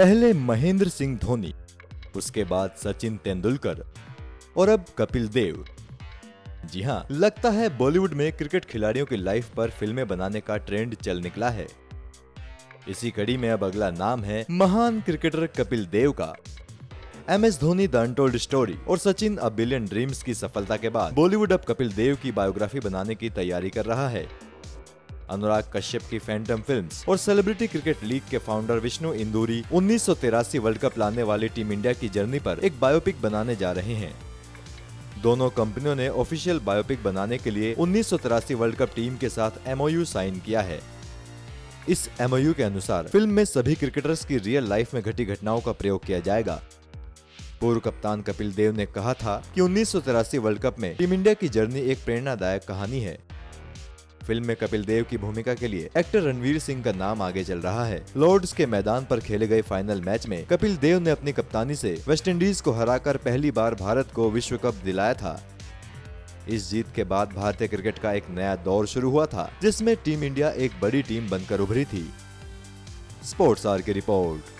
पहले महेंद्र सिंह धोनी, उसके बाद सचिन तेंदुलकर और अब कपिल देव। जी हाँ लगता है बॉलीवुड में क्रिकेट खिलाड़ियों की लाइफ पर फ़िल्में बनाने का ट्रेंड चल निकला है। इसी कड़ी में अब अगला नाम है महान क्रिकेटर कपिल देव का। M S Dhoni, the untold story और सचिन अ बिलियन ड्रीम्स की सफलता के बाद बॉलीवुड अब कपिल देव की बायोग्राफी बनाने की तैयारी कर रहा है। अनुराग कश्यप की फैंटम फिल्म्स और सेलिब्रिटी क्रिकेट लीग के फाउंडर विष्णु इंदूरी उन्नीस वर्ल्ड कप लाने वाली टीम इंडिया की जर्नी पर एक बायोपिक बनाने जा रहे हैं। दोनों कंपनियों ने ऑफिशियल बायोपिक बनाने के लिए उन्नीस सौ तिरासी वर्ल्ड कप टीम के साथ एमओयू साइन किया है। इस एमओयू के अनुसार फ़िल्म में सभी क्रिकेटर्स की रियल लाइफ में घटी घटनाओं का प्रयोग किया जाएगा। पूर्व कप्तान कपिल देव ने कहा था कि उन्नीस सौ तिरासी वर्ल्ड कप में टीम इंडिया की जर्नी एक प्रेरणादायक कहानी है। फ़िल्म में कपिल देव की भूमिका के लिए एक्टर रणवीर सिंह का नाम आगे चल रहा है। लॉर्ड्स के मैदान पर खेले गए फाइनल मैच में कपिल देव ने अपनी कप्तानी से वेस्टइंडीज को हराकर पहली बार भारत को विश्व कप दिलाया था। इस जीत के बाद भारतीय क्रिकेट का एक नया दौर शुरू हुआ था, जिसमें टीम इंडिया एक बड़ी टीम बनकर उभरी थी। स्पोर्ट्स आर की रिपोर्ट।